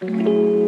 Bye.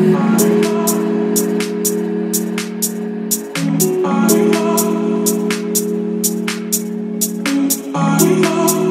We are.